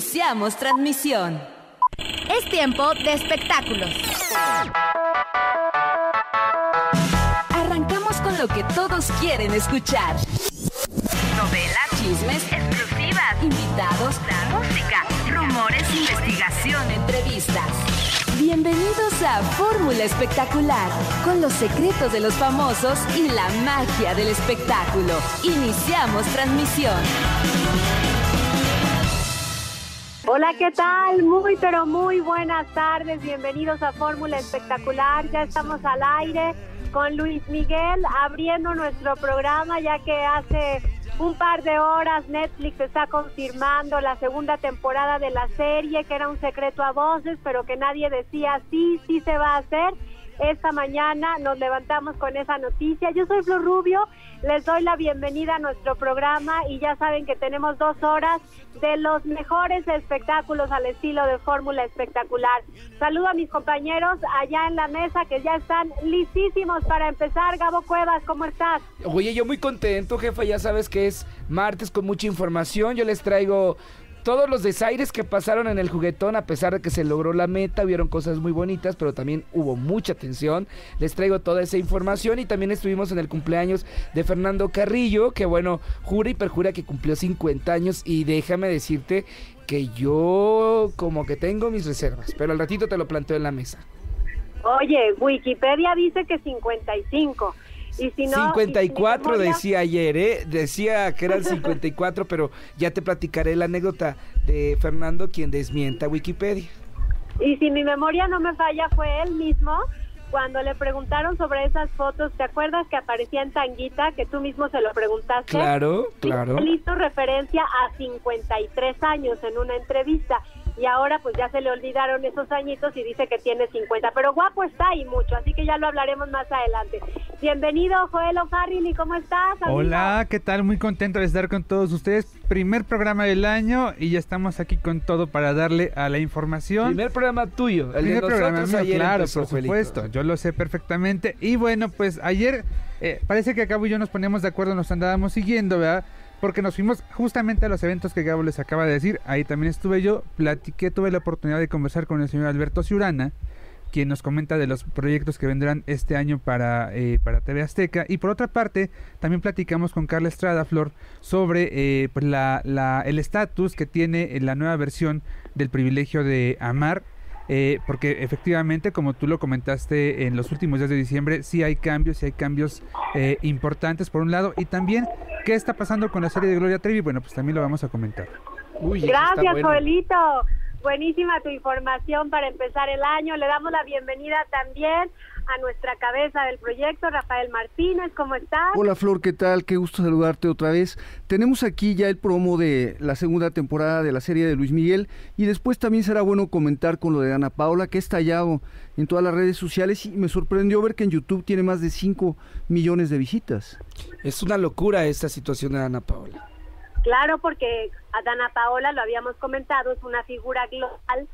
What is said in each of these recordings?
Iniciamos transmisión. Es tiempo de espectáculos. Arrancamos con lo que todos quieren escuchar. Novelas, chismes, exclusivas, invitados, música, rumores, investigación, entrevistas. Bienvenidos a Fórmula Espectacular, con los secretos de los famosos y la magia del espectáculo. Iniciamos transmisión. Hola, ¿qué tal? Muy, pero muy buenas tardes. Bienvenidos a Fórmula Espectacular. Ya estamos al aire con Luis Miguel abriendo nuestro programa ya que hace un par de horas Netflix está confirmando la segunda temporada de la serie que era un secreto a voces pero que nadie decía sí, sí se va a hacer esta mañana nos levantamos con esa noticia. Yo soy Flor Rubio, les doy la bienvenida a nuestro programa y ya saben que tenemos dos horas de los mejores espectáculos al estilo de Fórmula Espectacular. Saludo a mis compañeros allá en la mesa que ya están listísimos para empezar. Gabo Cuevas, ¿cómo estás? Oye, yo muy contento, jefa, ya sabes que es martes con mucha información. Yo les traigo todos los desaires que pasaron en el juguetón, a pesar de que se logró la meta, vieron cosas muy bonitas, pero también hubo mucha tensión. Les traigo toda esa información y también estuvimos en el cumpleaños de Fernando Carrillo, que bueno, jura y perjura que cumplió 50 años y déjame decirte que yo como que tengo mis reservas, pero al ratito te lo planteo en la mesa. Oye, Wikipedia dice que 55. Y si no, 54 decía ayer, ¿eh? Decía que eran 54, pero ya te platicaré la anécdota de Fernando quien desmienta Wikipedia. Y si mi memoria no me falla, fue él mismo cuando le preguntaron sobre esas fotos, ¿te acuerdas que aparecía en Tanguita, que tú mismo se lo preguntaste? Claro, claro. Él hizo referencia a 53 años en una entrevista y ahora pues ya se le olvidaron esos añitos y dice que tiene 50, pero guapo está y mucho, así que ya lo hablaremos más adelante. Bienvenido Joel O'Farrill, ¿cómo estás? Hola, ¿qué tal? Muy contento de estar con todos ustedes. Primer programa del año y ya estamos aquí con todo para darle a la información. Primer programa tuyo, el Primer programa mío, claro, por supuesto, yo lo sé perfectamente. Y bueno, pues ayer eh, parece que Gabo y yo nos poníamos de acuerdo, nos andábamos siguiendo, ¿verdad? Porque nos fuimos justamente a los eventos que Gabo les acaba de decir. Ahí también estuve yo, platiqué, tuve la oportunidad de conversar con el señor Alberto Ciurana, quien nos comenta de los proyectos que vendrán este año para, eh, para TV Azteca. Y por otra parte, también platicamos con Carla Estrada Flor sobre eh, pues la, la, el estatus que tiene la nueva versión del privilegio de amar eh, porque efectivamente, como tú lo comentaste en los últimos días de diciembre, sí hay cambios, sí hay cambios eh, importantes por un lado, y también qué está pasando con la serie de Gloria Trevi, bueno, pues también lo vamos a comentar. Gracias, Joelito. Buenísima tu información para empezar el año. Le damos la bienvenida también a nuestra cabeza del proyecto, Rafael Martínez. ¿Cómo estás? Hola Flor, ¿qué tal? Qué gusto saludarte otra vez. Tenemos aquí ya el promo de la segunda temporada de la serie de Luis Miguel y después también será bueno comentar con lo de Ana Paula, que está estallado en todas las redes sociales y me sorprendió ver que en YouTube tiene más de 5 millones de visitas. Es una locura esta situación de Ana Paula. Claro, porque a Dana Paola, lo habíamos comentado, es una figura global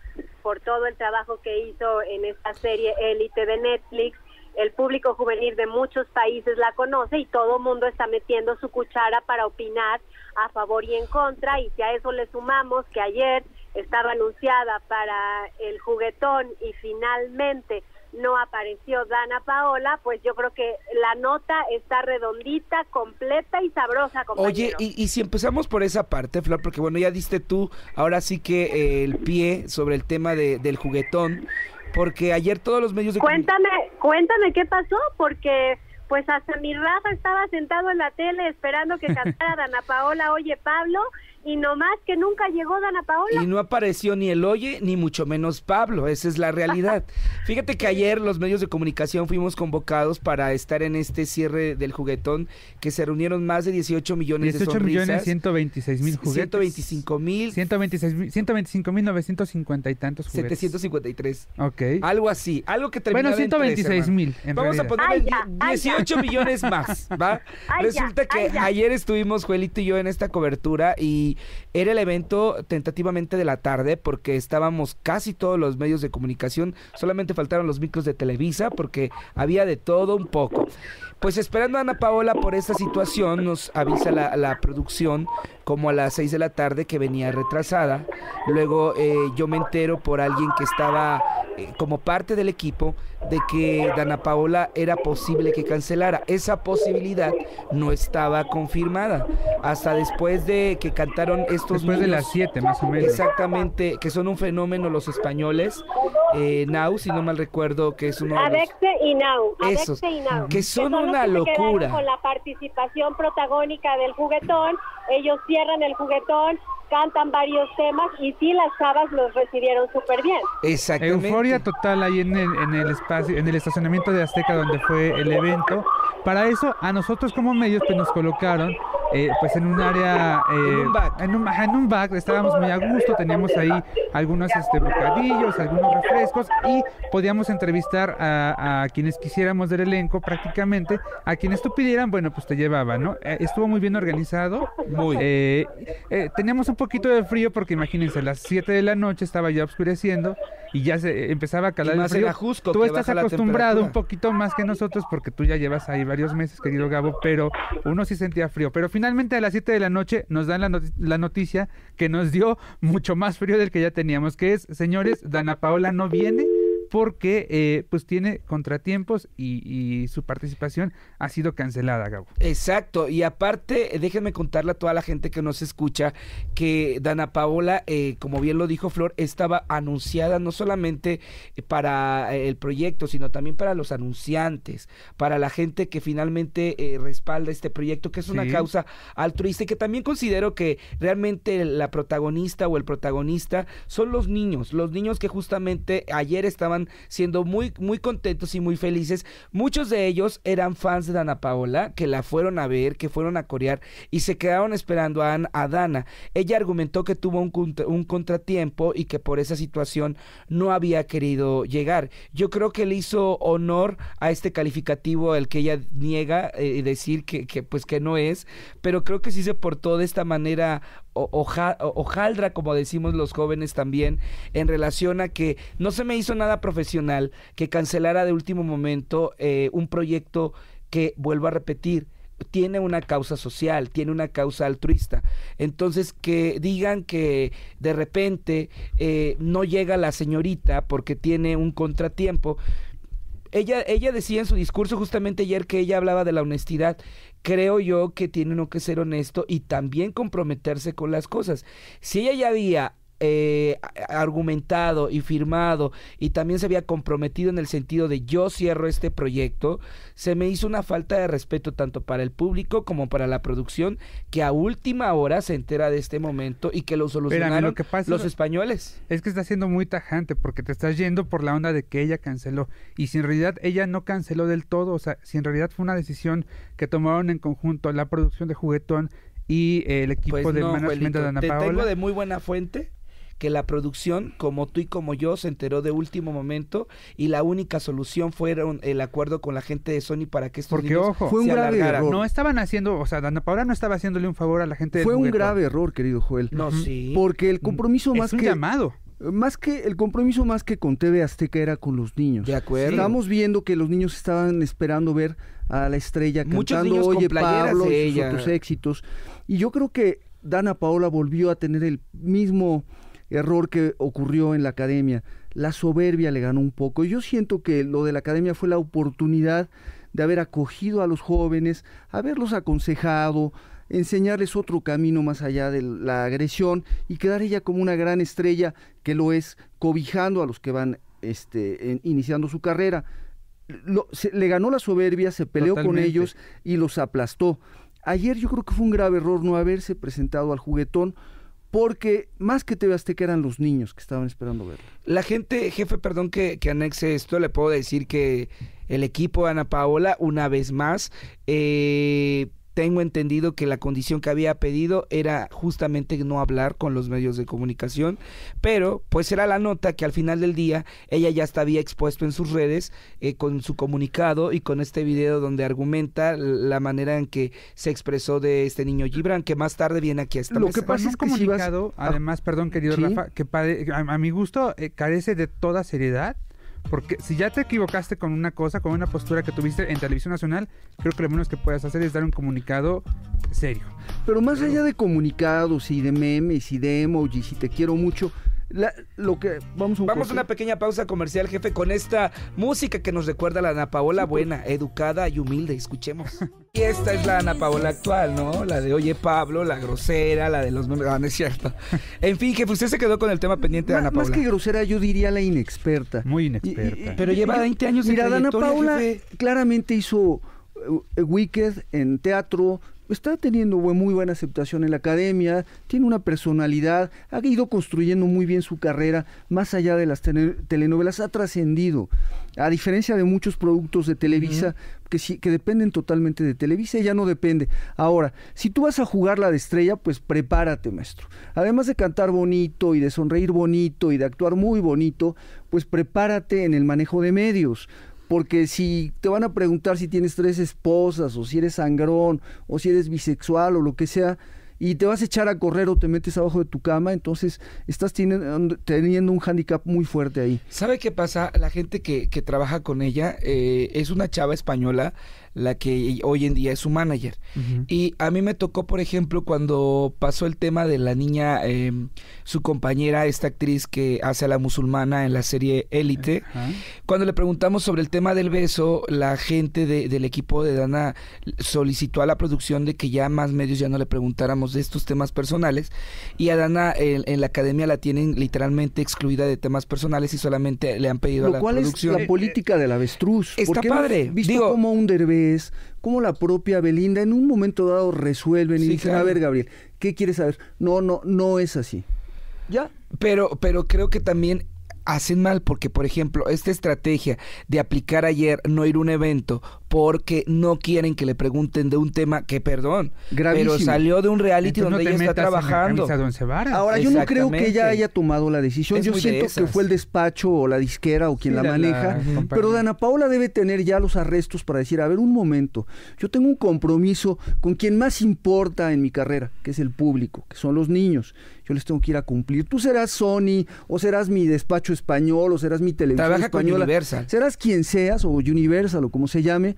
por todo el trabajo que hizo en esta serie Élite de Netflix. El público juvenil de muchos países la conoce y todo mundo está metiendo su cuchara para opinar a favor y en contra. Y si a eso le sumamos que ayer estaba anunciada para el juguetón y finalmente no apareció Dana Paola, pues yo creo que la nota está redondita, completa y sabrosa. Compañero. Oye, y, si empezamos por esa parte, Flor, porque bueno, ya diste tú ahora sí que eh, el pie sobre el tema de, del juguetón, porque ayer todos los medios de... Cuéntame, cuéntame qué pasó, porque pues hasta mi Rafa estaba sentado en la tele esperando que cantara Dana Paola, oye Pablo, y nomás que nunca llegó Dana Paola. Y no apareció ni el Oye, ni mucho menos Pablo, esa es la realidad. Fíjate que ayer los medios de comunicación fuimos convocados para estar en este cierre del juguetón, que se reunieron más de 18 millones de sonrisas. 18 millones 126 mil juguetes. 125 mil. 125 mil 950 y tantos juguetes. 753. Ok. Algo así, algo que termina Bueno, 126 mil. Vamos a poner 18 millones más, ¿va? Resulta que ayer estuvimos, Juelito y yo, en esta cobertura y era el evento tentativamente de la tarde porque estábamos casi todos los medios de comunicación, solamente faltaron los micros de Televisa porque había de todo un poco. Pues esperando a Ana Paola por esta situación, nos avisa la producción como a las 6 de la tarde que venía retrasada. Luego eh, yo me entero por alguien que estaba eh, como parte del equipo de que Dana Paola era posible que cancelara. Esa posibilidad no estaba confirmada. Hasta después de que cantaron estos Después de las 7 más o menos. Exactamente, que son un fenómeno los españoles. Eh, Now, si no mal recuerdo, que es uno de los... y Now. Esos, y Now. que son una locura. Con la participación protagónica del juguetón, ellos cierran el juguetón, cantan varios temas y sí las chavas los recibieron súper bien. Exactamente. Euforia total ahí en el, en el espacio, en el estacionamiento de Azteca donde fue el evento. Para eso a nosotros como medios pues nos colocaron eh, pues en un área en un back. En un, en un back estábamos muy a gusto, teníamos ahí algunos este, bocadillos, algunos refrescos y podíamos entrevistar a, a, quienes quisiéramos del elenco prácticamente, a quienes tú pidieran, bueno pues te llevaban, ¿no? Eh, estuvo muy bien organizado, muy. Eh, teníamos un poquito de frío porque imagínense, a las 7 de la noche estaba ya oscureciendo y ya se empezaba a calar el frío. Ajusco, tú estás acostumbrado un poquito más que nosotros porque tú ya llevas ahí varios meses, querido Gabo, pero uno sí sentía frío. Pero finalmente a las 7 de la noche nos dan la, not la noticia que nos dio mucho más frío del que ya teníamos, que es, señores, Dana Paola no viene porque eh, pues tiene contratiempos y, y, su participación ha sido cancelada, Gabo. Exacto, y aparte, déjenme contarle a toda la gente que nos escucha que Dana Paola, eh, como bien lo dijo Flor, estaba anunciada no solamente para el proyecto, sino también para los anunciantes, para la gente que finalmente eh, respalda este proyecto, que es una sí. causa altruista y que también considero que realmente la protagonista o el protagonista son los niños, los niños que justamente ayer estaban siendo muy, muy contentos y muy felices. Muchos de ellos eran fans de Dana Paola, que la fueron a ver, que fueron a corear y se quedaron esperando a, a Dana. Ella argumentó que tuvo un, un, contratiempo y que por esa situación no había querido llegar. Yo creo que le hizo honor a este calificativo el que ella niega y eh, decir que, que, pues que no es, pero creo que sí se portó de esta manera hoja, hojaldra, como decimos los jóvenes también, en relación a que no se me hizo nada profesional que cancelara de último momento eh, un proyecto que, vuelvo a repetir, tiene una causa social, tiene una causa altruista. Entonces, que digan que de repente eh, no llega la señorita porque tiene un contratiempo. Ella, ella decía en su discurso justamente ayer que ella hablaba de la honestidad. Creo yo que tiene uno que ser honesto y también comprometerse con las cosas. Si ella ya había eh, argumentado y firmado y también se había comprometido en el sentido de yo cierro este proyecto, se me hizo una falta de respeto tanto para el público como para la producción que a última hora se entera de este momento y que lo solucionaron lo que pasa los españoles. Es que está siendo muy tajante porque te estás yendo por la onda de que ella canceló y si en realidad ella no canceló del todo, o sea, si en realidad fue una decisión que tomaron en conjunto la producción de Juguetón y el equipo pues de no, management de Ana te Paola. tengo de muy buena fuente que la producción, como tú y como yo, se enteró de último momento y la única solución fue el acuerdo con la gente de Sony para que estos Porque, niños ojo, fue un grave alargaran. error. No estaban haciendo, o sea, Dana Paola no estaba haciéndole un favor a la gente Fue del un grave error, querido Joel. No, sí. Porque el compromiso Es más un que llamado. más que el compromiso más que con TV Azteca era con los niños. De acuerdo. Estamos viendo que los niños estaban esperando ver a la estrella Muchos cantando niños con Oye playeras Pablo de y sus otros éxitos. Y yo creo que Dana Paola volvió a tener el mismo error que ocurrió en la academia. La soberbia le ganó un poco. Yo siento que lo de la academia fue la oportunidad de haber acogido a los jóvenes, haberlos aconsejado, enseñarles otro camino más allá de la agresión y quedar ella como una gran estrella que lo es cobijando a los que van este, en- iniciando su carrera. Lo- se- le ganó la soberbia, se peleó con ellos y los aplastó. Ayer yo creo que fue un grave error no haberse presentado al juguetón porque más que TV Azteca eran los niños que estaban esperando verlo. La gente, jefe, perdón que, que anexe esto, le puedo decir que el equipo de Ana Paola, una vez más, eh, tengo entendido que la condición que había pedido era justamente no hablar con los medios de comunicación, pero pues era la nota que al final del día ella ya había expuesto en sus redes eh, con su comunicado y con este video donde argumenta la manera en que se expresó de este niño Gibran, que más tarde viene aquí a esta Lo que pasa es que comunicado, además, perdón querido Rafa, que a, mi gusto eh, carece de toda seriedad porque si ya te equivocaste con una cosa, con una postura que tuviste en televisión nacional, creo que lo menos que puedes hacer es dar un comunicado serio. Pero más allá de comunicados y de memes y de emojis y te quiero mucho, lo que vamos a vamos a una pequeña pausa comercial jefe con esta música que nos recuerda a la Ana Paola pues. buena educada y humilde. Escuchemos. Y esta es la Ana Paola actual no la de oye Pablo la grosera la de los no, no es cierto. En fin jefe usted se quedó con el tema pendiente de Ana Paola. más que grosera yo diría la inexperta. Muy inexperta. Pero lleva 20 años de mira Ana Paola claramente hizo eh, Wicked en teatro está teniendo muy buena aceptación en la academia, tiene una personalidad, ha ido construyendo muy bien su carrera, más allá de las telenovelas, ha trascendido. A diferencia de muchos productos de Televisa que, que dependen totalmente de Televisa, ella no depende. Ahora, si tú vas a jugar la de estrella, pues prepárate, maestro. Además de cantar bonito y de sonreír bonito y de actuar muy bonito, pues prepárate en el manejo de medios porque si te van a preguntar si tienes tres esposas o si eres sangrón o si eres bisexual o lo que sea, y te vas a echar a correr o te metes abajo de tu cama, entonces estás teniendo, un hándicap muy fuerte ahí. ¿Sabe qué pasa? La gente que, que trabaja con ella eh, es una chava española la que hoy en día es su manager. Y a mí me tocó, por ejemplo, cuando pasó el tema de la niña, em, su compañera, esta actriz que hace a la musulmana en la serie Élite, cuando le preguntamos sobre el tema del beso, la gente del equipo de Dana solicitó a la producción de que ya más medios ya no le preguntáramos de estos temas personales. Y a Dana en, la academia la tienen literalmente excluida de temas personales y solamente le han pedido a la cual producción. Es la política del avestruz. Está padre. Visto Digo, como un derbez como la propia Belinda en un momento dado resuelven y dicen, a ver Gabriel, ¿qué quieres saber? No, no, no es así. Ya. Pero, pero creo que también hacen mal porque, por ejemplo, esta estrategia de aplicar ayer no ir a un evento porque no quieren que le pregunten de un tema que, perdón, pero salió de un reality donde ella está trabajando. Ahora, yo no creo que ella haya tomado la decisión. yo siento que fue el despacho o la disquera o quien la, maneja. pero Dana Paula debe tener ya los arrestos para decir, a ver, un momento, yo tengo un compromiso con quien más importa en mi carrera, que es el público, que son los niños. Yo les tengo que ir a cumplir. Tú serás Sony, o serás mi despacho español, o serás mi televisión Trabaja española. Con Universal. Serás quien seas, o Universal, o como se llame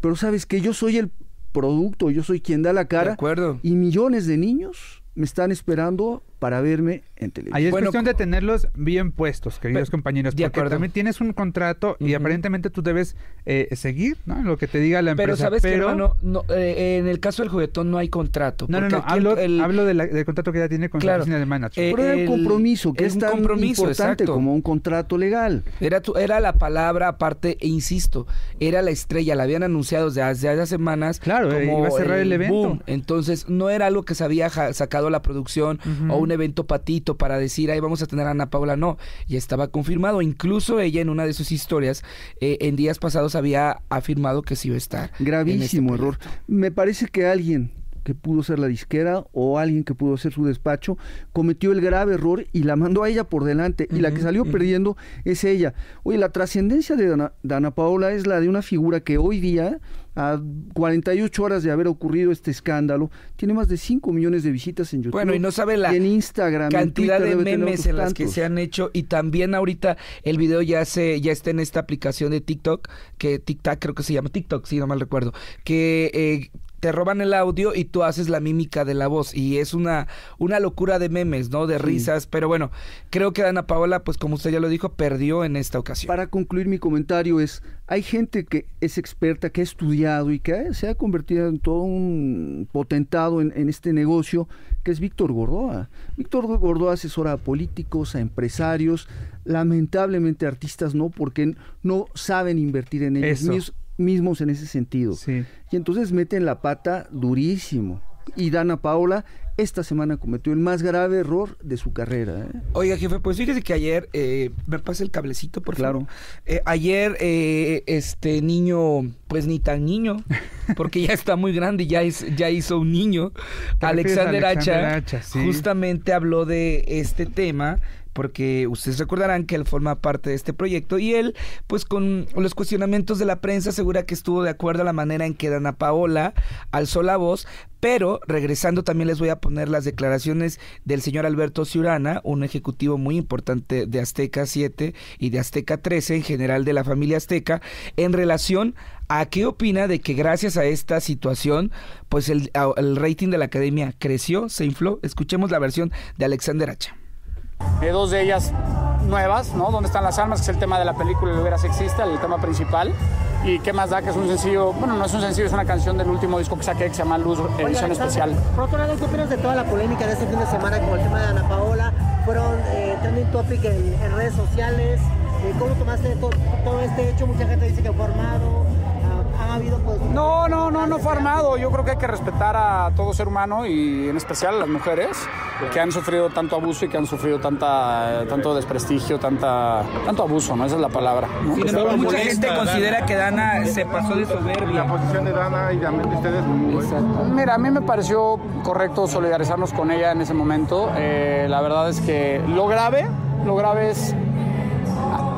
pero sabes que yo soy el producto, yo soy quien da la cara. De acuerdo. Y millones de niños me están esperando para verme en televisión. Ahí es cuestión de tenerlos bien puestos, queridos compañeros, porque también tienes un contrato y aparentemente tú debes eh, seguir, ¿no? Lo que te diga la empresa. Pero sabes que, hermano, no, eh, en el caso del juguetón no hay contrato. No, no, no, hablo, hablo del contrato que ya tiene con la oficina de manager. Eh, Pero era un compromiso, que es, tan compromiso, importante como un contrato legal. Era, tu, era la palabra aparte, e insisto, era la estrella, la habían anunciado desde hace, hace semanas. Claro, como iba a cerrar el, evento. Entonces, no era algo que se había sacado la producción o un evento patito para decir, ahí vamos a tener a Ana Paula, no, ya estaba confirmado. Incluso ella en una de sus historias, eh, en días pasados había afirmado que sí iba a estar. Gravísimo este error. Me parece que alguien que pudo ser la disquera o alguien que pudo ser su despacho, cometió el grave error y la mandó a ella por delante. y la que salió perdiendo es ella. Oye, la trascendencia de Ana, Paola es la de una figura que hoy día, a 48 horas de haber ocurrido este escándalo, tiene más de 5 millones de visitas en YouTube. Bueno, y no sabe la en Instagram, cantidad de memes en las que se han hecho. Y también ahorita el video ya se ya está en esta aplicación de TikTok, que TikTok creo que se llama TikTok, si no mal recuerdo, que eh, te roban el audio y tú haces la mímica de la voz y es una una locura de memes, ¿no? De risas, pero bueno, creo que Ana Paola, pues como usted ya lo dijo, perdió en esta ocasión. Para concluir mi comentario es, hay gente que es experta, que ha estudiado y que se ha convertido en todo un potentado en, este negocio, que es Víctor Gordoa. Víctor Gordoa asesora a políticos, a empresarios, lamentablemente artistas no, porque no saben invertir en ellos mismos en ese sentido. Y entonces meten la pata durísimo. y Dana Paola esta semana cometió el más grave error de su carrera. ¿eh? Oiga, jefe, pues fíjese que ayer, eh, me pasa el cablecito, por claro. Eh, ayer, eh, este niño, pues ni tan niño, porque ya está muy grande, ya, es, ya hizo un niño. Alexander, Hacha, justamente habló de este tema porque ustedes recordarán que él forma parte de este proyecto y él, pues con los cuestionamientos de la prensa, asegura que estuvo de acuerdo a la manera en que Dana Paola alzó la voz, pero regresando también les voy a poner las declaraciones del señor Alberto Ciurana, un ejecutivo muy importante de Azteca 7 y de Azteca 13, en general de la familia Azteca, en relación a qué opina de que gracias a esta situación, pues el, rating de la academia creció, se infló. Escuchemos la versión de Alexander Hacha. Eh, dos de ellas nuevas, ¿no? ¿Dónde están las almas? Que es el tema de la película El hubiera sexista, el tema principal. Y qué más da que es un sencillo, bueno, no es un sencillo, es una canción del último disco que saqué que se llama Luz Edición Especial. Por otro lado, ¿qué opinas de toda la polémica de este fin de semana con el tema de Ana Paola? Fueron eh, trending topic en, redes sociales. Eh, ¿Cómo tomaste todo, todo este hecho? Mucha gente dice que Pues, no, no, no, no fue armado. Yo creo que hay que respetar a todo ser humano y en especial a las mujeres que han sufrido tanto abuso y que han sufrido tanta, tanto desprestigio, tanta, tanto abuso, ¿no? Esa es la palabra. mucha gente considera que Dana se pasó de soberbia. La posición de Dana y de ustedes. Mira, a mí me pareció correcto solidarizarnos con ella en ese momento. Eh, la verdad es que lo grave, lo grave es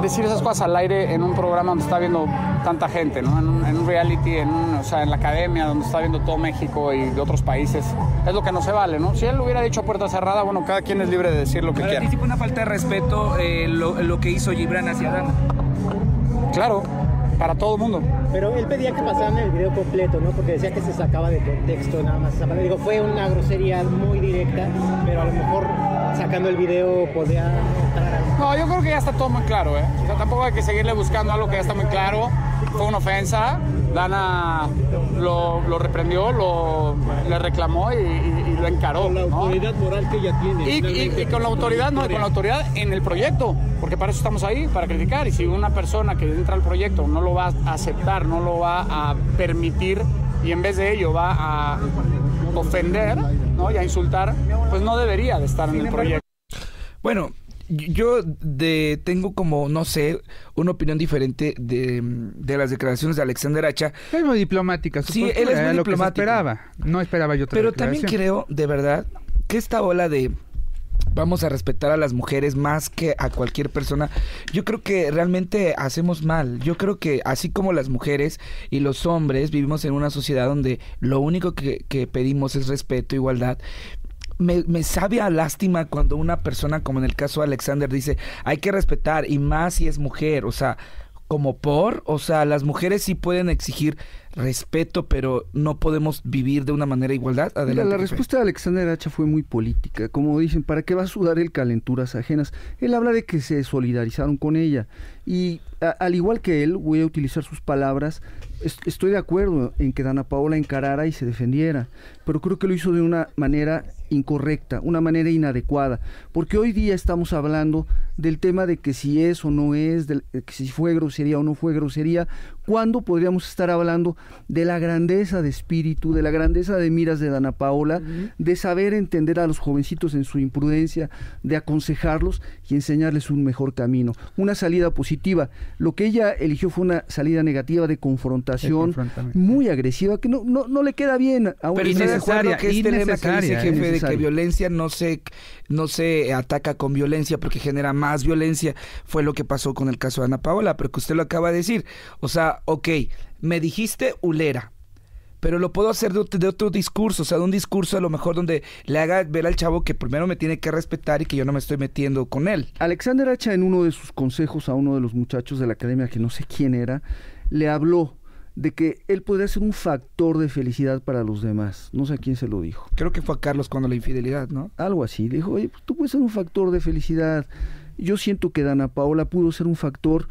decir esas cosas al aire en un programa donde está viendo tanta gente, ¿no? En un, reality, en, o sea, en la academia, donde está viendo todo México y de otros países. Es lo que no se vale, ¿no? Si él lo hubiera dicho a puerta cerrada, bueno, cada quien es libre de decir lo que quiera. ¿Y una falta de respeto eh, lo, que hizo Gibran hacia Dana? Claro, para todo el mundo. Pero él pedía que pasaran el video completo, ¿no? Porque decía que se sacaba de contexto nada más. Digo, fue una grosería muy directa, pero a lo mejor sacando el video podía No, yo creo que ya está todo muy claro, ¿eh? O sea, tampoco hay que seguirle buscando algo que ya está muy claro. Fue una ofensa. Dana lo, lo reprendió, lo, le reclamó y, lo encaró. Con la autoridad moral que ella tiene. Y, con la autoridad, no, con la autoridad en el proyecto, porque para eso estamos ahí, para criticar. Y si una persona que entra al proyecto no lo va a aceptar, no lo va a permitir y en vez de ello va a ofender ¿no? y a insultar, pues no debería de estar en el proyecto. Bueno, yo de, tengo como, no sé, una opinión diferente de, de las declaraciones de Alexander Hacha. Es muy diplomática. Sí, él es muy diplomático. esperaba. No esperaba yo otra Pero también creo, de verdad, que esta ola de vamos a respetar a las mujeres más que a cualquier persona. Yo creo que realmente hacemos mal. Yo creo que así como las mujeres y los hombres vivimos en una sociedad donde lo único que, que pedimos es respeto, igualdad. Me, me, sabe a lástima cuando una persona, como en el caso de Alexander, dice, hay que respetar, y más si es mujer, o sea, como por, o sea, las mujeres sí pueden exigir respeto, pero no podemos vivir de una manera igualdad. Adelante, la respuesta de Alexander Hacha fue muy política. Como dicen, ¿para qué va a sudar el calenturas ajenas? Él habla de que se solidarizaron con ella. Y al igual que él, voy a utilizar sus palabras, estoy de acuerdo en que Dana Paola encarara y se defendiera, pero creo que lo hizo de una manera incorrecta, una manera inadecuada, porque hoy día estamos hablando del tema de que si es o no es, de que si fue grosería o no fue grosería, cuando podríamos estar hablando de la grandeza de espíritu, de la grandeza de miras de Dana Paola, de saber entender a los jovencitos en su imprudencia, de aconsejarlos y enseñarles un mejor camino, una salida positiva. Lo que ella eligió fue una salida negativa de confrontación, muy agresiva, que no, no, no le queda bien a una Pero innecesaria, que este lema que dice jefe de que violencia no se, no se ataca con violencia porque genera más violencia, fue lo que pasó con el caso de Ana Paola, pero que usted lo acaba de decir. O sea, ok, me dijiste ulera, pero lo puedo hacer de, otro discurso, o sea, de un discurso a lo mejor donde le haga ver al chavo que primero me tiene que respetar y que yo no me estoy metiendo con él. Alexander Hacha en uno de sus consejos a uno de los muchachos de la academia, que no sé quién era, le habló de que él podría ser un factor de felicidad para los demás. No sé a quién se lo dijo. Creo que fue a Carlos cuando la infidelidad, ¿no? Algo así. Dijo, oye, pues tú puedes ser un factor de felicidad. Yo siento que Dana Paola pudo ser un factor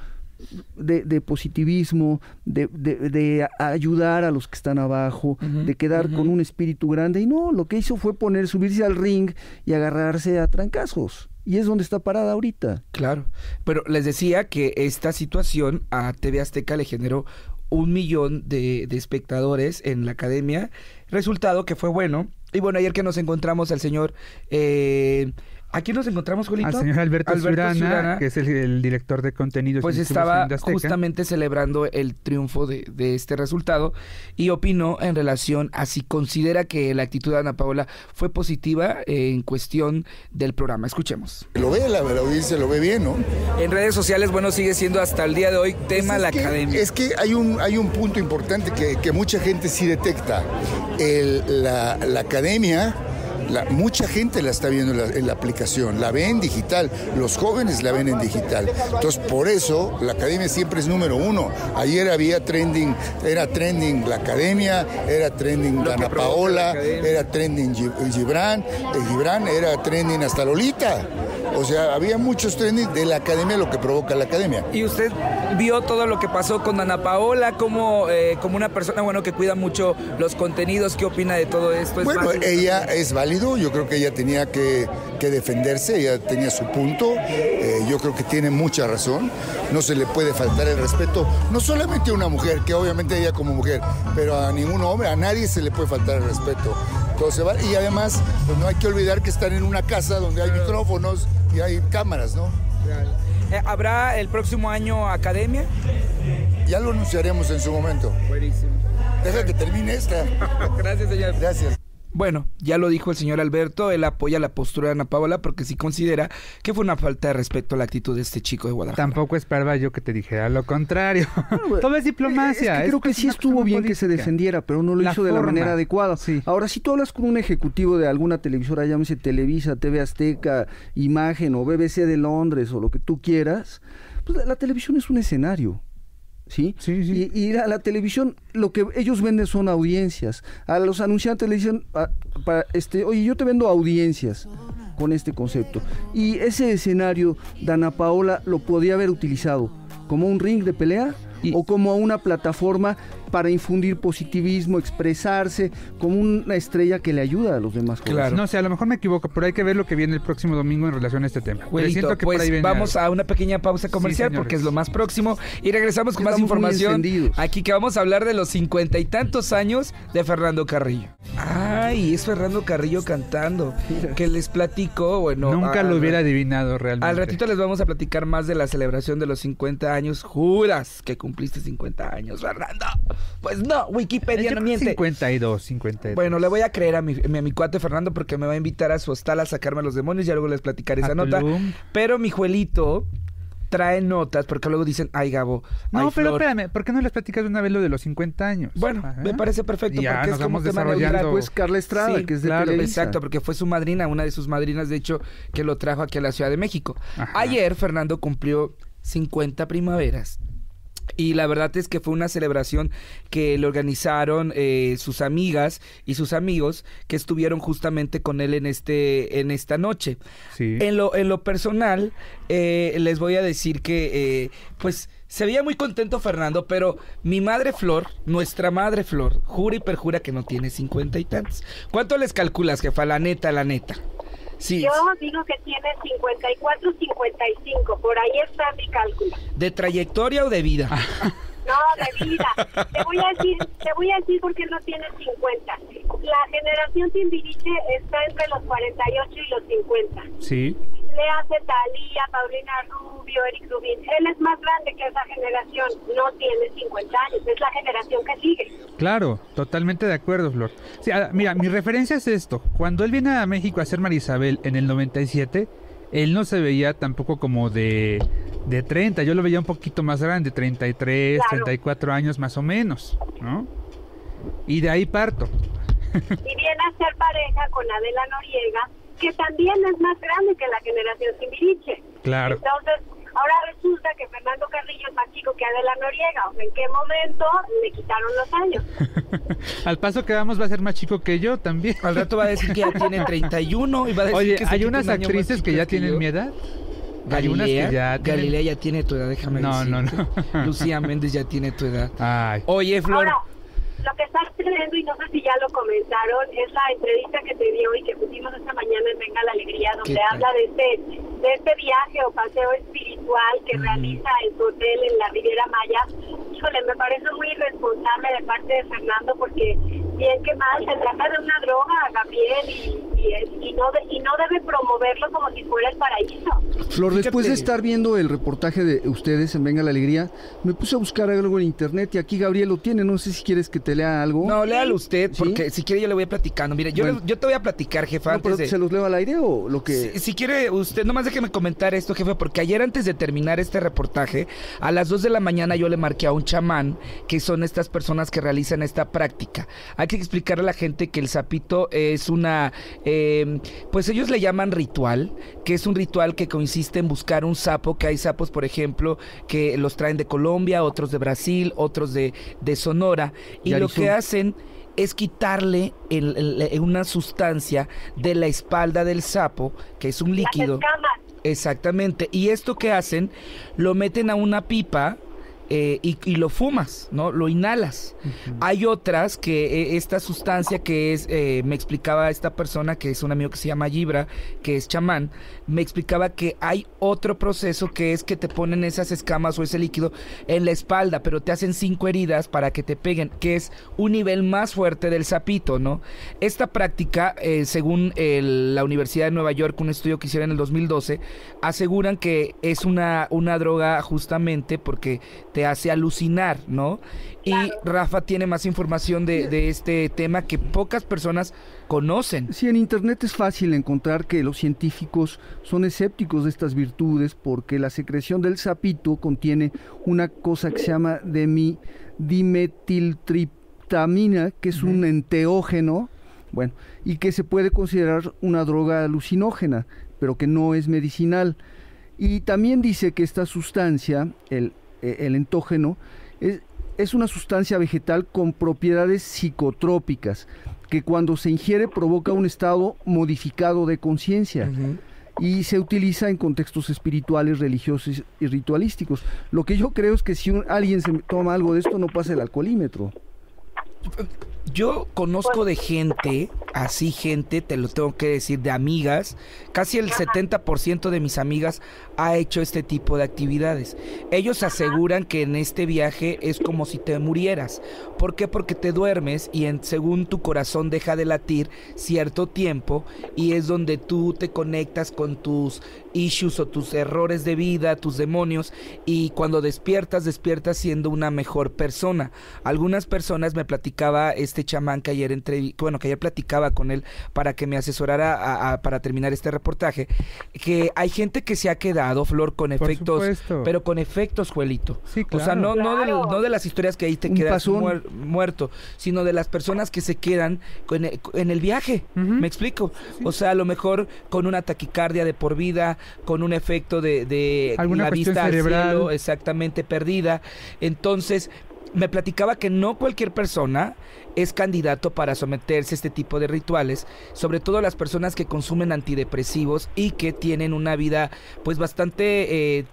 de, positivismo, de, ayudar a los que están abajo, de quedar con un espíritu grande. Y no, lo que hizo fue poner, subirse al ring y agarrarse a trancazos. Y es donde está parada ahorita. Claro. Pero les decía que esta situación a TV Azteca le generó un millón de, espectadores en la academia. Resultado que fue bueno, Y bueno, ayer que nos encontramos al señor eh, Aquí nos encontramos, Julito. Al señor Alberto, Alberto que es el, director de contenidos. Pues estaba justamente celebrando el triunfo de, este resultado y opinó en relación a si considera que la actitud de Ana Paola fue positiva en cuestión del programa. Escuchemos. Lo ve, la, audiencia lo ve bien, ¿no? En redes sociales, bueno, sigue siendo hasta el día de hoy tema la academia. Es que hay un, hay un punto importante que, mucha gente sí detecta. la, la academia mucha gente la está viendo en la, aplicación, la ve en digital, los jóvenes la ven en digital. Entonces, por eso la academia siempre es número uno. Ayer había trending, era trending la academia, era trending Dana Paola, era trending Gibran, eh, Gibran era trending hasta Lolita. O sea, había muchos trending de la academia, lo que provoca la academia. ¿Y usted vio todo lo que pasó con Ana Paola como, eh, como una persona bueno que cuida mucho los contenidos? ¿Qué opina de todo esto? bueno, ella es válido, yo creo que ella tenía que, defenderse, ella tenía su punto, eh, yo creo que tiene mucha razón, no se le puede faltar el respeto, no solamente a una mujer, que obviamente ella como mujer, pero a ningún hombre, a nadie se le puede faltar el respeto. Va, y además, pues no hay que olvidar que están en una casa donde hay micrófonos, y hay cámaras, ¿no? Eh, ¿Habrá el próximo año academia? Ya lo anunciaremos en su momento. Buenísimo. Deja que termine esta. Gracias, señor. Gracias. Bueno, ya lo dijo el señor Alberto, él apoya la postura de Ana Paola porque sí considera que fue una falta de respeto a la actitud de este chico de Guadalajara. Tampoco esperaba yo que te dijera lo contrario. Todo es diplomacia. creo que sí estuvo bien que se defendiera, pero no lo hizo de la manera adecuada. Ahora, si tú hablas con un ejecutivo de alguna televisora, llámese Televisa, TV Azteca, Imagen o BBC de Londres o lo que tú quieras, pues la televisión es un escenario. ¿Sí? Sí, sí. Y, a la televisión lo que ellos venden son audiencias. A los anunciantes le dicen, ah, este, oye, yo te vendo audiencias con este concepto. Y ese escenario, Dana Paola lo podía haber utilizado como un ring de pelea o como una plataforma para infundir positivismo, expresarse como una estrella que le ayuda a los demás. Claro. No sé, a lo mejor me equivoco, pero hay que ver lo que viene el próximo domingo en relación a este tema. siento que pues vamos a una pequeña pausa comercial porque es lo más próximo y regresamos con más información aquí que vamos a hablar de los cincuenta y tantos años de Fernando Carrillo. Ay, es Fernando Carrillo cantando. Que les platico, bueno. Nunca lo hubiera adivinado realmente. Al ratito les vamos a platicar más de la celebración de los 50 años. Juras que cumpliste 50 años, Fernando. Pues no, Wikipedia no miente. 52, 52. Bueno, le voy a creer a mi, a mi cuate Fernando porque me va a invitar a su hostal a sacarme a los demonios. Ya luego les platicaré esa nota. Pero mi Juelito trae notas porque luego dicen, ay Gabo. No, pero espérame, ¿por qué no les platicas de una vez lo de los 50 años? Bueno, me parece perfecto ya, porque es como desarrollando. Pues Carla Estrada, que es de claro, Exacto, porque fue su madrina, una de sus madrinas, de hecho, que lo trajo aquí a la Ciudad de México. Ayer Fernando cumplió 50 primaveras. Y la verdad es que fue una celebración que le organizaron eh, sus amigas y sus amigos que estuvieron justamente con él en este en esta noche. En lo en lo personal eh, les voy a decir que eh, pues se veía muy contento Fernando, pero mi madre Flor, nuestra madre Flor, jura y perjura que no tiene cincuenta y tantos. ¿Cuánto les calculas, jefa? La neta, la neta. Yo digo que tiene 54, 55, por ahí está mi cálculo. ¿De trayectoria o de vida? No, de vida. Te voy a decir, te voy a decir por qué no tiene 50. La generación Timbiriche está entre los 48 y los 50. Sí. Le hace Talía, Paulina Rubio, Eric Rubin. Él es más grande que esa generación. No tiene 50 años. Es la generación que sigue. Claro, totalmente de acuerdo, Flor. Sí, ah, mira, mi referencia es esto. Cuando él viene a México a ser Marisabel en el 97, él no se veía tampoco como de de 30, yo lo veía un poquito más grande, 33, 34 años más o menos, ¿no? Y de ahí parto. Y viene a ser pareja con Adela Noriega, que también es más grande que la generación Simbiriche. Claro. Entonces, ahora resulta que Fernando Carrillo es más chico que Adela Noriega. O sea, ¿en qué momento le quitaron los años? Al paso que vamos va a ser más chico que yo también. Al rato va a decir que ya tiene 31 y va a decir Oye, que hay unas actrices que ya tienen mi edad. Galilea, ya Galilea ya tiene tu edad, déjame no, No, no, Lucía Méndez ya tiene tu edad. Ay. Oye, Flor. Ahora, lo que estás teniendo, y no sé si ya lo comentaron, es la entrevista que te dio y que pusimos esta mañana en Venga la Alegría, donde habla de este, de este viaje o paseo espiritual que realiza en su hotel en la Riviera Maya. Híjole, me parece muy irresponsable de parte de Fernando porque bien que mal, se trata de una droga, Gabriel, y, y, no, y no debe promoverlo como si fuera el paraíso. Flor, después de estar viendo el reportaje de ustedes en Venga la Alegría, me puse a buscar algo en internet y aquí Gabriel lo tiene, no sé si quieres que te lea algo. No, léalo usted, porque si quiere yo le voy platicando. Mire, yo, yo te voy a platicar, jefa. No, ¿Se los leo al aire o lo que...? Si, quiere usted, nomás déjeme comentar esto, jefe, porque ayer antes de terminar este reportaje, a las 2 de la mañana yo le marqué a un chamán, que son estas personas que realizan esta práctica. Hay que explicarle a la gente que el sapito es una, em, pues ellos le llaman ritual, que es un ritual que consiste en buscar un sapo, que hay sapos, por ejemplo, que los traen de Colombia, otros de Brasil, otros de, de Sonora, y lo que hacen es quitarle una sustancia de la espalda del sapo, que es un líquido. Exactamente. Y esto que hacen, lo meten a una pipa eh, y, lo fumas, ¿no? Lo inhalas. Hay otras que eh, esta sustancia que es, eh, me explicaba esta persona, que es un amigo que se llama Gibra, que es chamán, me explicaba que hay otro proceso que es que te ponen esas escamas o ese líquido en la espalda, pero te hacen cinco heridas para que te peguen, que es un nivel más fuerte del sapito, ¿no? Esta práctica, según la Universidad de Nueva York, un estudio que hicieron en el 2012, aseguran que es una, una droga justamente porque te hace alucinar, ¿no? Y Rafa tiene más información de, este tema que pocas personas conocen. Sí, en Internet es fácil encontrar que los científicos son escépticos de estas virtudes porque la secreción del sapito contiene una cosa que se llama demi, dimetiltriptamina, que es un enteógeno, bueno, y que se puede considerar una droga alucinógena, pero que no es medicinal. Y también dice que esta sustancia, el eh, el entógeno, es, es una sustancia vegetal con propiedades psicotrópicas que cuando se ingiere provoca un estado modificado de conciencia. y se utiliza en contextos espirituales, religiosos y ritualísticos. Lo que yo creo es que si alguien se toma algo de esto no pasa el alcoholímetro. Yo conozco de gente, así gente, te lo tengo que decir, de amigas, casi el 70% de mis amigas ha hecho este tipo de actividades. Ellos aseguran que en este viaje es como si te murieras. ¿Por qué? Porque te duermes y en, según tu corazón deja de latir cierto tiempo y es donde tú te conectas con tus issues o tus errores de vida, tus demonios y cuando despiertas, despiertas siendo una mejor persona. Algunas personas me platicaba este chamán que ayer entre, bueno, que ayer platicaba con él para que me asesorara para terminar este reportaje, que hay gente que se ha quedado, Flor, con efectos, pero con efectos, Juelito. O sea, no, no, de, no de las historias que ahí te quedas muerto, sino de las personas que se quedan en el viaje, me explico. O sea, a lo mejor con una taquicardia de por vida, con un efecto de, de ¿Alguna la vista cerebral. exactamente perdida. Entonces, me platicaba que no cualquier persona es candidato para someterse a este tipo de rituales, sobre todo las personas que consumen antidepresivos y que tienen una vida pues bastante eh,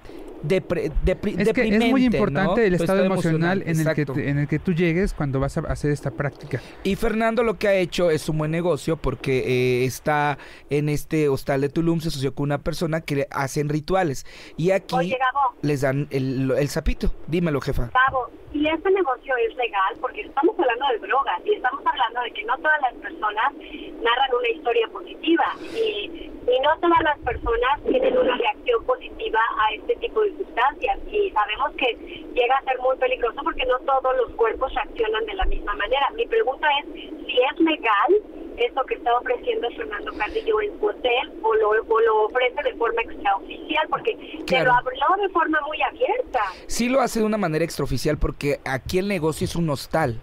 es que es muy importante el estado, emocional, en, el que en el que tú llegues cuando vas a hacer esta práctica. Y Fernando lo que ha hecho es un buen negocio porque eh, está en este hostal de Tulum, se asoció con una persona que hacen rituales. Y aquí les dan el, el sapito. Dímelo, jefa. Gabo, y este negocio es legal porque estamos hablando de drogas y estamos hablando de que no todas las personas narran una historia positiva y, y no todas las personas tienen una reacción positiva a este tipo de sustancias y sabemos que llega a ser muy peligroso porque no todos los cuerpos reaccionan de la misma manera. Mi pregunta es si es legal esto que está ofreciendo Fernando Carrillo en su hotel o lo, o lo ofrece de forma extraoficial porque se lo habló de forma muy abierta. Sí lo hace de una manera extraoficial porque aquí el negocio es un hostal.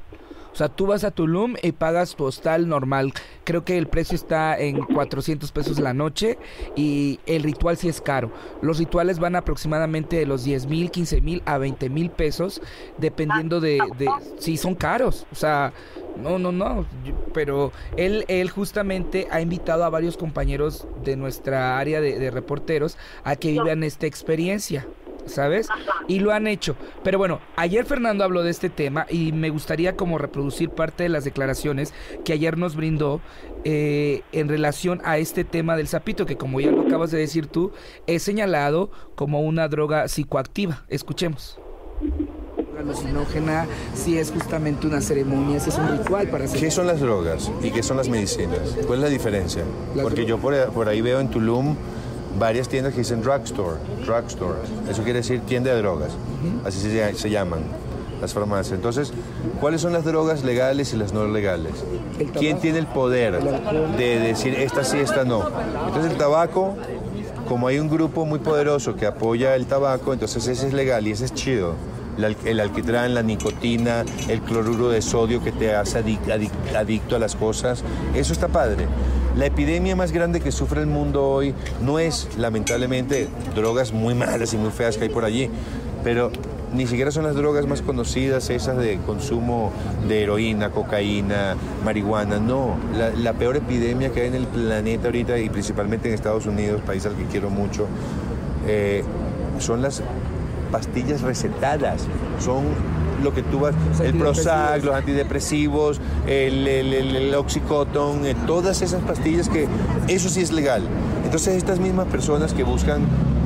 O sea, tú vas a Tulum y pagas tu hostal normal. Creo que el precio está en 400 pesos la noche y el ritual sí es caro. Los rituales van aproximadamente de los 10 mil, 15 mil a 20 mil pesos, dependiendo de, de... Sí, son caros. O sea, no, no, no. Pero él, él justamente ha invitado a varios compañeros de nuestra área de, de reporteros a que vivan esta experiencia. ¿sabes? Y lo han hecho. Pero bueno, ayer Fernando habló de este tema y me gustaría como reproducir parte de las declaraciones que ayer nos brindó eh, en relación a este tema del sapito, que como ya lo acabas de decir tú, es señalado como una droga psicoactiva. Escuchemos. Alucinógena, si es justamente una ceremonia, si es un ritual para hacer. ¿Qué son las drogas y qué son las medicinas? ¿Cuál es la diferencia? Porque yo por, ahí veo en Tulum varias tiendas que dicen drugstore, drugstore. Eso quiere decir tienda de drogas, así se, llaman las farmacias. Entonces, ¿cuáles son las drogas legales y las no legales? ¿Quién tiene el poder de decir esta sí, esta no? Entonces el tabaco como hay un grupo muy poderoso que apoya el tabaco, entonces ese es legal y ese es chido. El, alquitrán, la nicotina, el cloruro de sodio que te hace adicto a las cosas, eso está padre. La epidemia más grande que sufre el mundo hoy no es, lamentablemente, drogas muy malas y muy feas que hay por allí, pero ni siquiera son las drogas más conocidas, esas de consumo de heroína, cocaína, marihuana, no. La, peor epidemia que hay en el planeta ahorita y principalmente en Estados Unidos, país al que quiero mucho, eh, son las pastillas recetadas, son lo que tú vas, el Prozac, los antidepresivos, el, el, eh, todas esas pastillas que eso sí es legal. Entonces estas mismas personas que buscan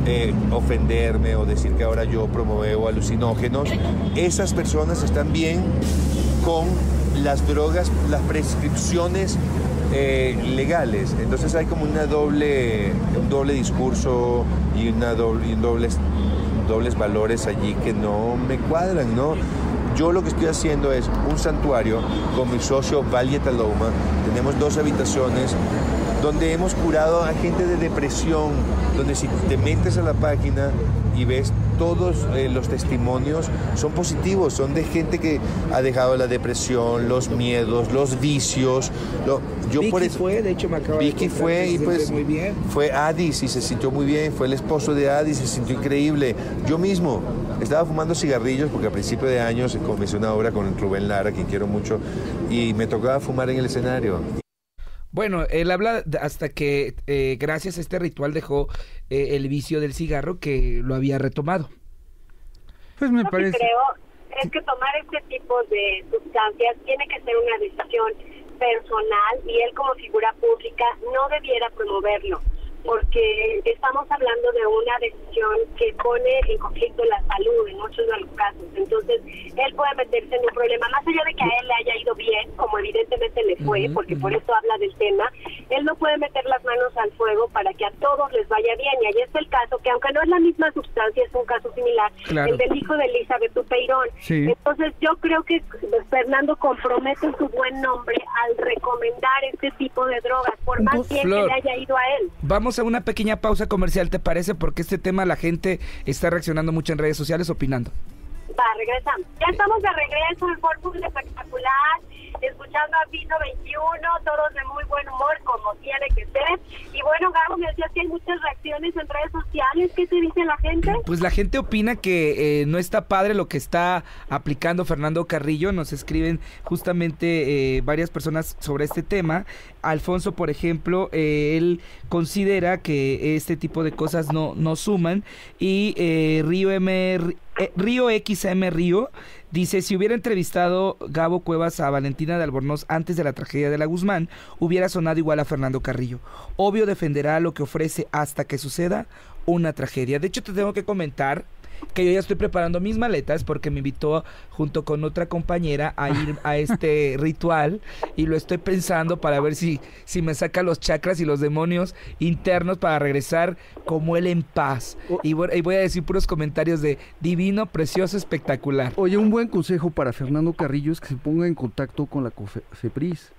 eh, ofenderme o decir que ahora yo promuevo alucinógenos, esas personas están bien con las drogas, las prescripciones eh, legales. Entonces hay como una doble, un doble discurso y una doble, dobles, dobles valores allí que no me cuadran, ¿no? Yo lo que estoy haciendo es un santuario con mi socio Valle Taloma. Tenemos dos habitaciones donde hemos curado a gente de depresión, donde si te metes a la página y ves todos eh, los testimonios son positivos, son de gente que ha dejado la depresión, los miedos, los vicios. yo Vicky por eso, fue, de hecho me acaba Vicky fue y pues muy bien. fue Addis y se sintió muy bien, fue el esposo de Addis y se sintió increíble. Yo mismo estaba fumando cigarrillos porque a principio de año comencé una obra con Rubén Lara, quien quiero mucho, y me tocaba fumar en el escenario. Bueno, él habla hasta que eh, gracias a este ritual dejó eh, el vicio del cigarro que lo había retomado. Pues me parece. Que creo es que tomar este tipo de sustancias tiene que ser una decisión personal y él como figura pública no debiera promoverlo porque estamos hablando de una decisión que pone en conflicto la salud en muchos de los casos. Entonces, él puede meterse en un problema, más allá de que a él le haya ido bien, como evidentemente le fue, porque por eso habla del tema, él no puede meter las manos al fuego para que a todos les vaya bien. Y ahí está el caso, que aunque no es la misma sustancia, es un caso similar, el del hijo de Elizabeth Tupeirón. Entonces, yo creo que Fernando compromete su buen nombre al recomendar este tipo de drogas, por más bien que le haya ido a él. Vamos a una pequeña pausa comercial, ¿te parece? Porque este tema la gente está reaccionando mucho en redes sociales, opinando. Va, regresamos. Ya estamos de regreso en Fórmula Espectacular escuchando a Vino 21, todos de muy buen humor, como tiene que ser. Y bueno, Gabo, me decías que hay muchas reacciones en redes sociales. ¿Qué te dice la gente? Pues la gente opina que eh, no está padre lo que está aplicando Fernando Carrillo. Nos escriben justamente eh, varias personas sobre este tema. Alfonso, por ejemplo, eh, él considera que este tipo de cosas no, no suman. Y Río M. Río XM Río Dice, si hubiera entrevistado Gabo Cuevas a Valentina de Albornoz antes de la tragedia de la Guzmán, hubiera sonado igual a Fernando Carrillo. Obvio defenderá lo que ofrece hasta que suceda una tragedia. De hecho, te tengo que comentar que yo ya estoy preparando mis maletas porque me invitó junto con otra compañera a ir a este ritual y lo estoy pensando para ver si, si me saca los chakras y los demonios internos para regresar como él en paz. Y, voy a decir puros comentarios de divino, precioso, espectacular. Oye, un buen consejo para Fernando Carrillo es que se ponga en contacto con la COFEPRIS,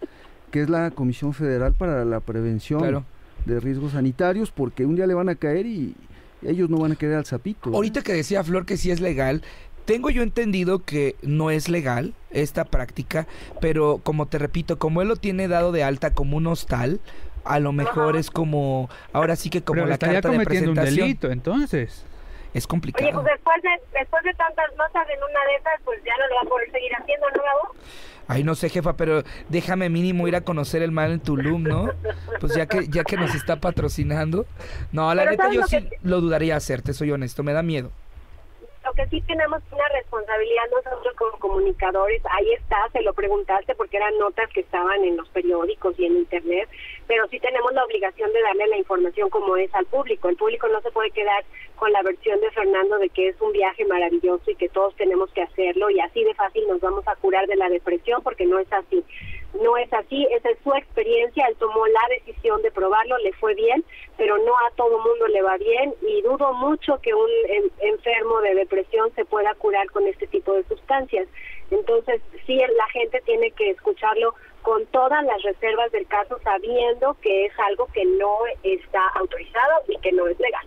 que es la Comisión Federal para la Prevención de Riesgos Sanitarios, porque un día le van a caer y ellos no van a querer al sapito. Ahorita que decía Flor que sí es legal, tengo yo entendido que no es legal esta práctica, pero como te repito, como él lo tiene dado de alta como un hostal, a lo mejor es como, ahora sí que como la carta de presentación. un delito, entonces. Es complicado. Oye, pues después de, después de tantas notas en una de esas, pues ya no lo va a poder seguir haciendo, ¿no, Gabo? Ay, no sé, jefa, pero déjame mínimo ir a conocer el mar en Tulum, ¿no? Pues ya que ya que nos está patrocinando. No, la neta yo sí lo dudaría hacerte, soy honesto, me da miedo. Ok, que sí tenemos una responsabilidad nosotros como comunicadores, ahí está, se lo preguntaste porque eran notas que estaban en los periódicos y en internet, pero sí tenemos la obligación de darle la información como es al público. El público no se puede quedar con la versión de Fernando de que es un viaje maravilloso y que todos tenemos que hacerlo y así de fácil nos vamos a curar de la depresión porque no es así no es así, esa es su experiencia, él tomó la decisión de probarlo, le fue bien, pero no a todo mundo le va bien y dudo mucho que un enfermo de depresión se pueda curar con este tipo de sustancias. Entonces, sí, la gente tiene que escucharlo con todas las reservas del caso, sabiendo que es algo que no está autorizado y que no es legal.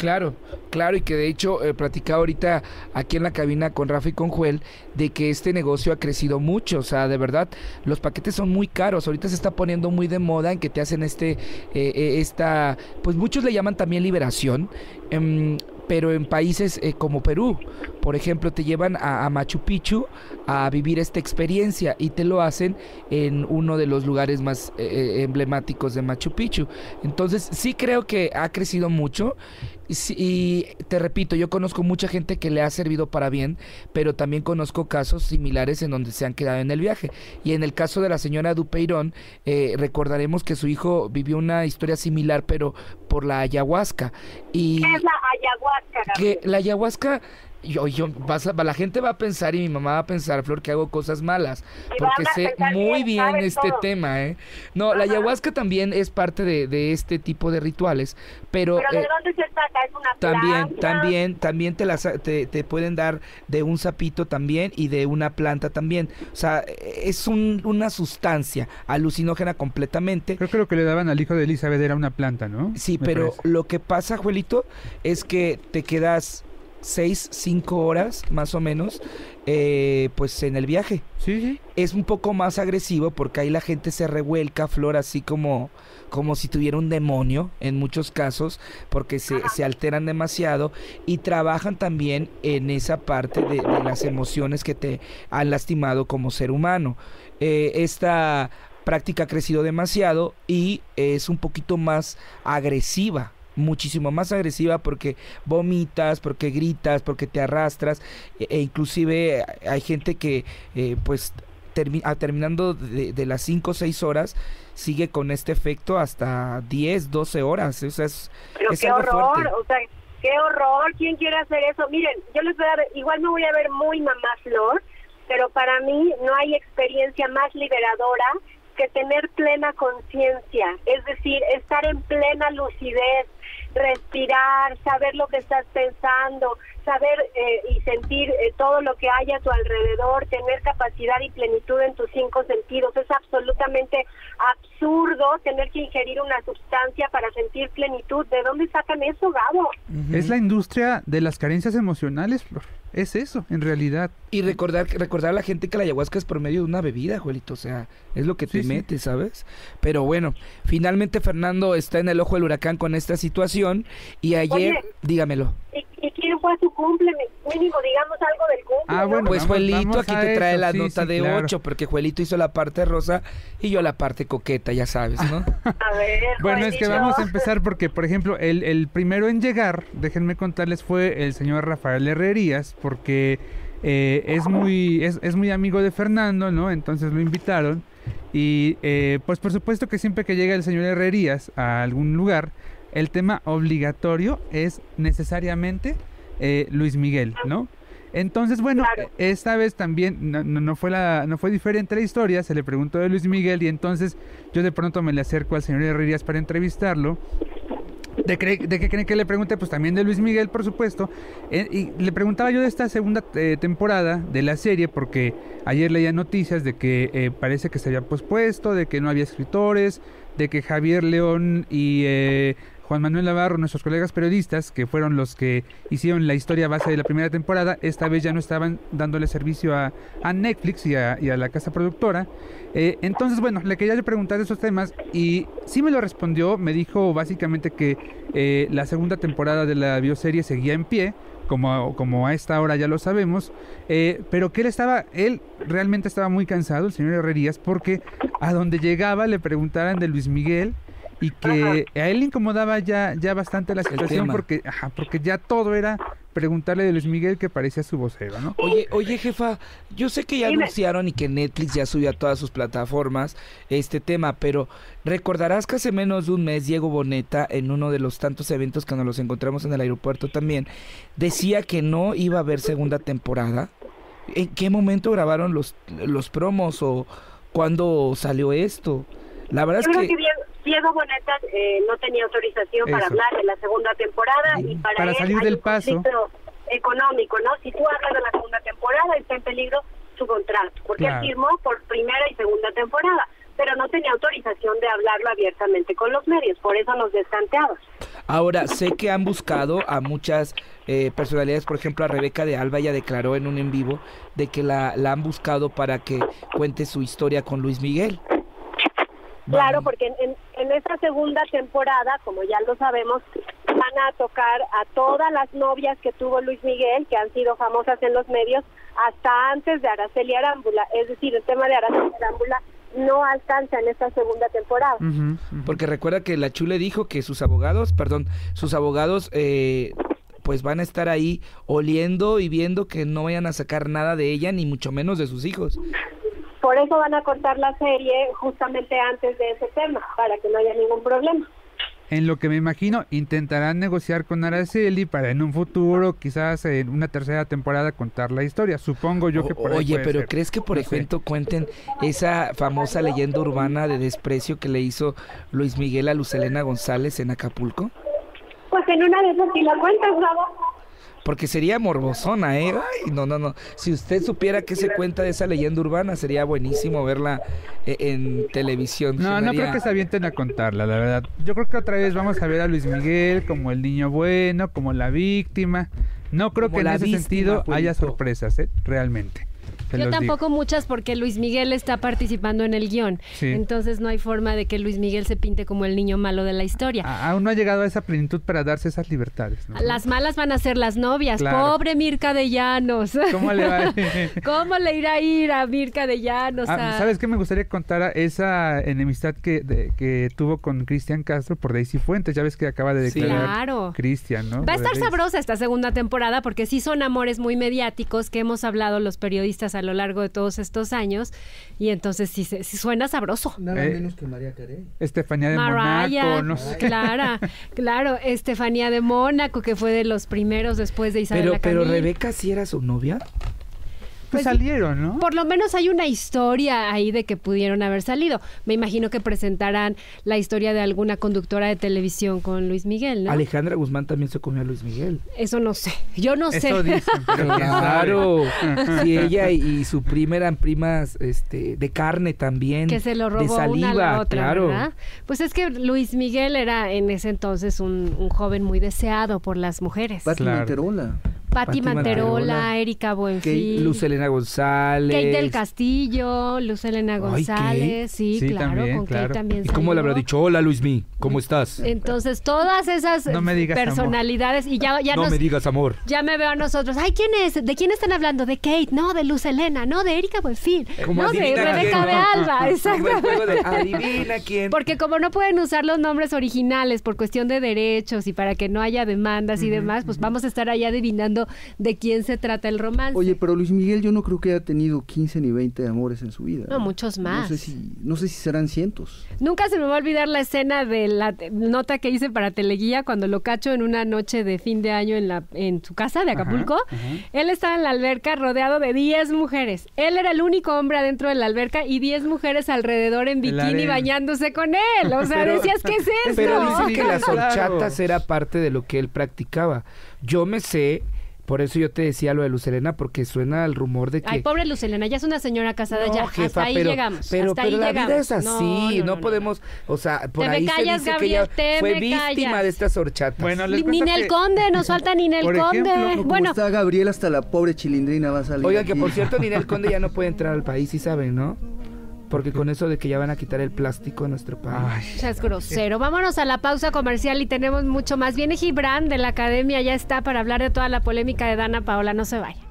Claro, claro, y que de hecho eh, platicaba ahorita aquí en la cabina con Rafa y con Joel de que este negocio ha crecido mucho, o sea, de verdad, los paquetes son muy caros, ahorita se está poniendo muy de moda en que te hacen este, eh, eh, esta, pues muchos le llaman también liberación, em, pero en países eh, como Perú, por ejemplo, te llevan a, Machu Picchu a vivir esta experiencia y te lo hacen en uno de los lugares más eh, eh, emblemáticos de Machu Picchu. Entonces, sí creo que ha crecido mucho y, te repito, yo conozco mucha gente que le ha servido para bien, pero también conozco casos similares en donde se han quedado en el viaje. Y en el caso de la señora Dupeirón, recordaremos que su hijo vivió una historia similar, pero por la ayahuasca. Y es la ayahuasca? Que la ayahuasca yo, yo la gente va a pensar y mi mamá va a pensar, Flor, que hago cosas malas, porque sé muy bien, este tema, ¿eh? No, la ayahuasca también es parte de, este tipo de rituales, pero... ¿Pero de eh, dónde se saca? ¿Es una También, también, también te, las, te, te, pueden dar de un sapito también y de una planta también. O sea, es un, una sustancia alucinógena completamente. Creo que lo que le daban al hijo de Elizabeth era una planta, ¿no? Sí, pero lo que pasa, Juelito, es que te quedas 6, 5 horas más o menos, eh, pues en el viaje. Sí, Es un poco más agresivo porque ahí la gente se revuelca, Flor, así como, como si tuviera un demonio en muchos casos, porque se, se alteran demasiado y trabajan también en esa parte de, las emociones que te han lastimado como ser humano. Eh, esta práctica ha crecido demasiado y es un poquito más agresiva muchísimo más agresiva porque vomitas, porque gritas, porque te arrastras e, e inclusive hay gente que eh, pues ah, terminando de, las 5 o 6 horas sigue con este efecto hasta 10, 12 horas. O sea, es, Pero qué horror, o sea, qué horror, ¿quién quiere hacer eso? Miren, yo les voy a dar, igual me voy a ver muy mamá flor, pero para mí no hay experiencia más liberadora que tener plena conciencia, es decir, estar en plena lucidez, respirar, saber lo que estás pensando, saber eh, y sentir eh, todo lo que hay a tu alrededor, tener capacidad y plenitud en tus cinco sentidos. Es absolutamente absurdo tener que ingerir una sustancia para sentir plenitud. ¿De dónde sacan eso, Gabo? Es la industria de las carencias emocionales, Flor. Es eso, en realidad. Y recordar, recordar a la gente que la ayahuasca es por medio de una bebida, Juelito. O sea, es lo que te mete, ¿sabes? Pero bueno, finalmente Fernando está en el ojo del huracán con esta situación. Y ayer, dígamelo. ¿y, quién fue su cumple? Mínimo, digamos algo del cumple. Ah, bueno, pues Juelito aquí te trae la nota de 8, porque Juelito hizo la parte rosa y yo la parte coqueta, ya sabes, ¿no? a ver, Bueno, es que vamos a empezar porque, por ejemplo, el, el primero en llegar, déjenme contarles, fue el señor Rafael Herrerías porque eh, es, muy, es, es, muy amigo de Fernando, ¿no? Entonces lo invitaron. Y eh, pues por supuesto que siempre que llega el señor Herrerías a algún lugar, el tema obligatorio es necesariamente eh, Luis Miguel, ¿no? Entonces, bueno, esta vez también no, no, fue la, no fue diferente la historia, se le preguntó de Luis Miguel y entonces yo de pronto me le acerco al señor Herrerías para entrevistarlo ¿De, qué creen que le pregunté? Pues también de Luis Miguel, por supuesto. Eh, y le preguntaba yo de esta segunda eh, temporada de la serie, porque ayer leía noticias de que eh, parece que se había pospuesto, de que no había escritores, de que Javier León y Juan Manuel Navarro, nuestros colegas periodistas, que fueron los que hicieron la historia base de la primera temporada, esta vez ya no estaban dándole servicio a, Netflix y a, la casa productora. Eh, entonces, bueno, le quería preguntar esos temas y sí me lo respondió, me dijo básicamente que eh, la segunda temporada de la bioserie seguía en pie, como, como a esta hora ya lo sabemos, eh, pero que él estaba, él realmente estaba muy cansado, el señor Herrerías, porque a donde llegaba le preguntaran de Luis Miguel y que a él le incomodaba ya, ya bastante la situación porque, ajá, porque ya todo era preguntarle de Luis Miguel que parecía su vocero, ¿no? Oye, oye, jefa, yo sé que ya anunciaron y que Netflix ya subió a todas sus plataformas este tema, pero recordarás que hace menos de un mes Diego Boneta, en uno de los tantos eventos que nos los encontramos en el aeropuerto también, decía que no iba a haber segunda temporada. ¿En qué momento grabaron los, los promos o cuándo salió esto? La verdad es que... Diego Boneta eh, no tenía autorización para hablar de la segunda temporada y para, para salir del paso económico, ¿no? Si tú hablas de la segunda temporada, está en peligro su contrato, porque él firmó por primera y segunda temporada, pero no tenía autorización de hablarlo abiertamente con los medios, por eso nos destanteaba. Ahora, sé que han buscado a muchas eh, personalidades, por ejemplo, a Rebeca de Alba ya declaró en un en vivo de que la, la han buscado para que cuente su historia con Luis Miguel. Claro, porque en, en, esta segunda temporada, como ya lo sabemos, van a tocar a todas las novias que tuvo Luis Miguel, que han sido famosas en los medios, hasta antes de Araceli Arámbula. Es decir, el tema de Araceli Arámbula no alcanza en esta segunda temporada. Porque recuerda que la Chule dijo que sus abogados, perdón, sus abogados eh, pues van a estar ahí oliendo y viendo que no vayan a sacar nada de ella, ni mucho menos de sus hijos. Por eso van a cortar la serie justamente antes de ese tema, para que no haya ningún problema. En lo que me imagino, intentarán negociar con Araceli para en un futuro, quizás en una tercera temporada, contar la historia. Supongo yo que por Oye, pero ¿crees que por ejemplo cuenten esa famosa leyenda urbana de desprecio que le hizo Luis Miguel a Lucelena González en Acapulco? Pues en una de esas sí la cuentas, Bravo. Porque sería morbosona, ¿eh? Ay, no, no, no. Si usted supiera qué se cuenta de esa leyenda urbana, sería buenísimo verla eh, en televisión. No, no creo que se avienten a contarla, la verdad. Yo creo que otra vez vamos a ver a Luis Miguel como el niño bueno, como la víctima. No creo que en ese sentido haya sorpresas, ¿eh? Realmente. Yo tampoco muchas porque Luis Miguel está participando en el guion. Entonces no hay forma de que Luis Miguel se pinte como el niño malo de la historia. aún no ha llegado a esa plenitud para darse esas libertades. Las malas van a ser las novias. Pobre Mirka de Llanos. ¿Cómo le va? ¿Cómo le irá a ir a Mirka de Llanos? Ah, ¿Sabes qué me gustaría contar? Esa enemistad que, que tuvo con Cristian Castro por Daisy Fuentes. Ya ves que acaba de declarar claro. Cristian, ¿no? Va a estar sabrosa esta segunda temporada porque sí son amores muy mediáticos que hemos hablado los periodistas a lo largo de todos estos años. Y entonces sí, suena sabroso. Nada eh, menos que María Carey. Estefanía de Mónaco. No sé. Clara, claro, Estefanía de Mónaco, que fue de los primeros después de Isabel Pero, pero Rebeca sí era su novia. Pues, salieron, ¿no? Por lo menos hay una historia ahí de que pudieron haber salido. Me imagino que presentarán la historia de alguna conductora de televisión con Luis Miguel, ¿no? Alejandra Guzmán también se comió a Luis Miguel. Eso no sé. Yo no sé. claro. sí, ella y, su prima eran primas este, de carne también. Que se lo robó de saliva, una a la otra, claro. ¿verdad? Pues es que Luis Miguel era en ese entonces un, joven muy deseado por las mujeres. Pati Manterola. Pati Manterola, Erika Buenfil. Luz Elena González. Kate del Castillo, Luz Elena González. sí, claro, con Kate también. ¿Y cómo le habrá dicho? Hola, Luismi, ¿cómo estás? Entonces, todas esas personalidades. Y ya, ya no me digas amor. Ya me veo a nosotros. Ay, ¿quién es? ¿De quién están hablando? De Kate, no, de Luz Elena, no, de Erika Buenfil. No, de Rebeca de Alba, exactamente. adivina quién. Porque como no pueden usar los nombres originales por cuestión de derechos y para que no haya demandas y demás, pues vamos a estar ahí adivinando de quién se trata el romance. Oye, pero Luis Miguel yo no creo que haya tenido 15 ni 20 amores en su vida. No, muchos más. No sé si, no sé si serán cientos. Nunca se me va a olvidar la escena de la nota que hice para Teleguía cuando lo cacho en una noche de fin de año en, la, en su casa de Acapulco. Él estaba en la alberca rodeado de 10 mujeres. Él era el único hombre adentro de la alberca y 10 mujeres alrededor en bikini bañándose con él. O sea, decías, ¿qué es esto? Pero dicen que las horchatas era parte de lo que él practicaba. Yo me sé por eso yo te decía lo de Lucelena, porque suena el rumor de que... Ay, pobre Lucelena, ya es una señora casada, ya hasta ahí llegamos. Pero, hasta la vida es así, no, podemos, o sea, por ahí se dice que ella fue víctima de estas horchatas. Bueno, Ninel Conde, nos falta Ninel Conde. bueno, está Gabriel, hasta la pobre chilindrina va a salir. Oigan, que por cierto, Ninel Conde ya no puede entrar al país, sí saben, ¿no? Porque con eso de que ya van a quitar el plástico en nuestro país. es grosero. Vámonos a la pausa comercial y tenemos mucho más. Viene Gibran de la academia, ya está para hablar de toda la polémica de Dana Paola. No se vaya.